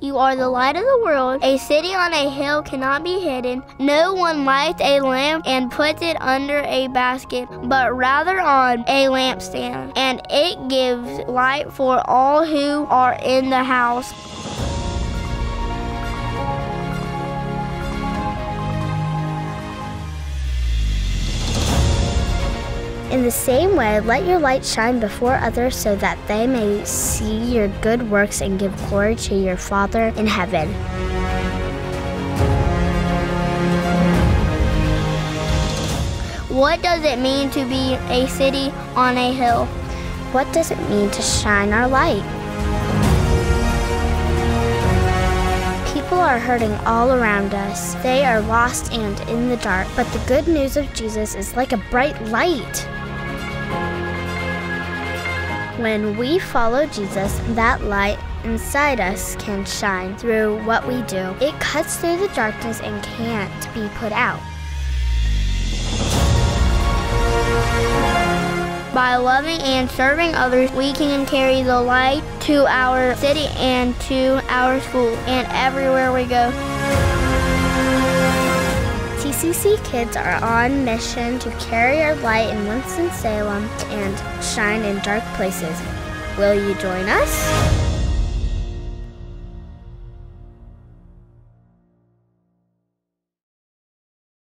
You are the light of the world. A city on a hill cannot be hidden. No one lights a lamp and puts it under a basket, but rather on a lampstand, and it gives light for all who are in the house. In the same way, let your light shine before others so that they may see your good works and give glory to your Father in heaven. What does it mean to be a city on a hill? What does it mean to shine our light? People are hurting all around us. They are lost and in the dark. But the good news of Jesus is like a bright light. When we follow Jesus, that light inside us can shine through what we do. It cuts through the darkness and can't be put out. By loving and serving others, we can carry the light to our city and to our school and everywhere we go. TCC kids are on mission to carry our light in Winston-Salem and shine in dark places. Will you join us?